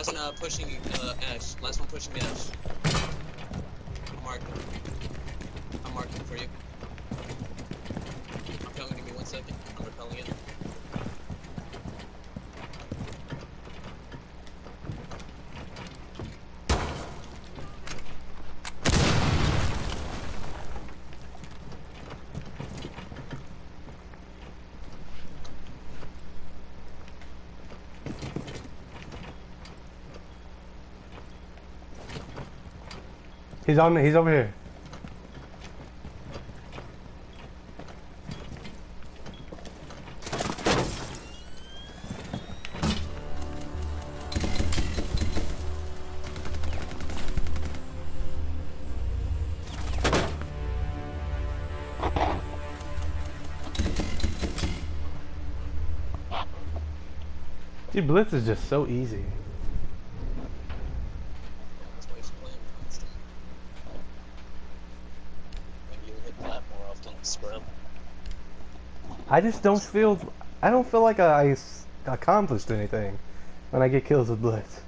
Last one uh, pushing uh, Ash. Last one pushing Ash. I'm marking. I'm marking for you. I'm coming. Give me one second. He's on. He's over here. Dude, Blitz is just so easy. I just don't feel. I don't feel like I accomplished anything when I get kills with Blitz.